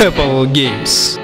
Apple Games.